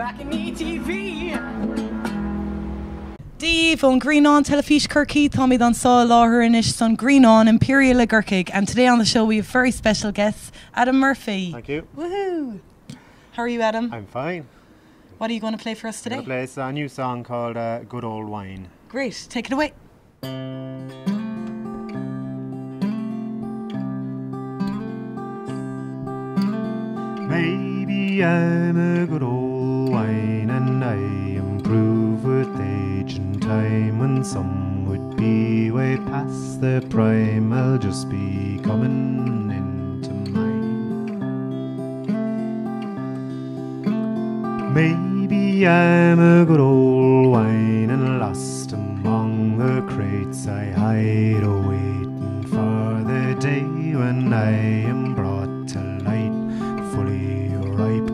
Balcony TV. Díomh ón Greenán telefís Kirky Tommy don sá láthir inis son Green on Imperial a Gurkig and today on the show we have very special guests Adam Murphy. Thank you. Woohoo! How are you Adam? I'm fine. What are you going to play for us I'm today? gonna play a new song called uh, "Good Old Wine." Great, take it away. Maybe I'm a good old time. When some would be way past their prime, I'll just be coming into mine. Maybe I'm a good old wine and lost among the crates I hide, awaiting for the day when I am brought to light, fully ripe.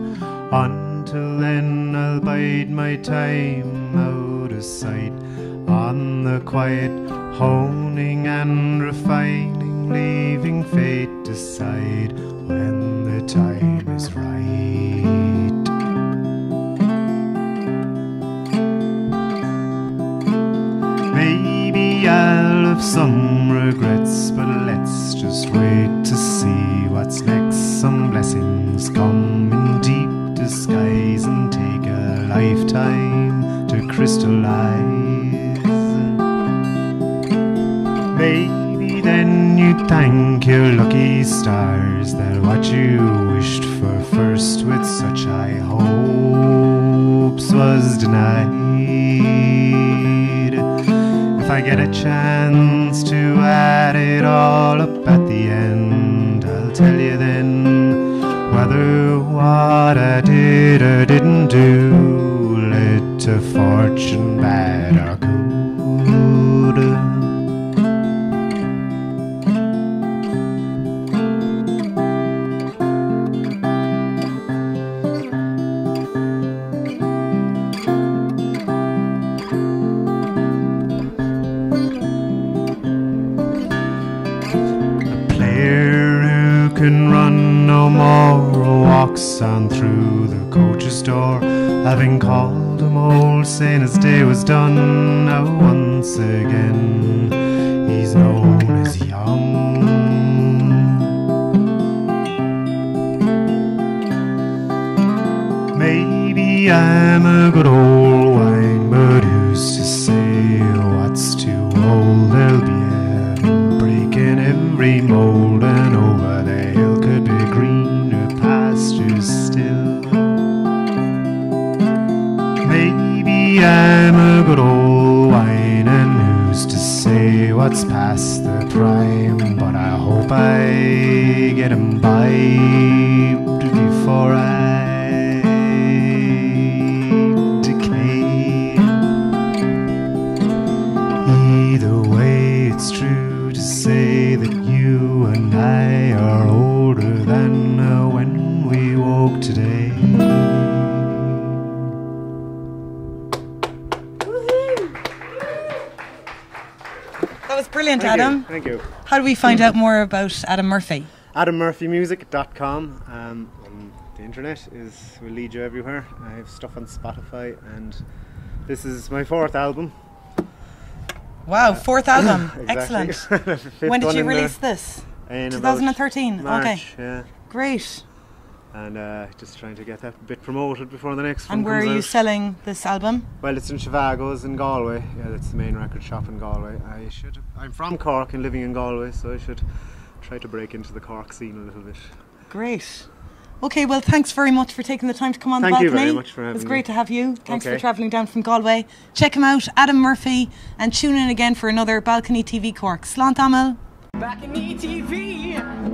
Until then, I'll bide my time sight, on the quiet, honing and refining, leaving fate decide when the time is right. Maybe I'll have some regrets, but let's just wait to see what's next. Some blessings come in deep disguise and take a lifetime crystallize. Maybe then you'd thank your lucky stars that what you wished for first with such high hopes was denied. If I get a chance to add it all up at the end, I'll tell you then whether what I did or didn't do led to fortune can run no more walks on through the coach's door, having called him old, saying his day was done. Now once again, he's known as young. Maybe I'm a good old I'm a good old wine, and who's to say what's past the prime? But I hope I get imbibed was brilliant Thank Adam. you. Thank you. How do we find out more about Adam Murphy? AdamMurphyMusic.com. Um, and the internet is will lead you everywhere. I have stuff on Spotify, and this is my fourth album. Wow, fourth album. Excellent. When did you in the- release this? 2013. March, Okay. Yeah. Great. And uh, just trying to get that bit promoted before the next one And where are comes you out. selling this album? Well, it's in Zhivago's in Galway. Yeah, that's the main record shop in Galway. I should. I'm from Cork and living in Galway, so I should try to break into the Cork scene a little bit. Great. Okay, well, thanks very much for taking the time to come on Thank the you balcony. very much for It was great me. to have you. Thanks for travelling down from Galway. Check him out, Adam Murphy, and tune in again for another Balcony TV Cork. Slant Amel. Back in E ETV.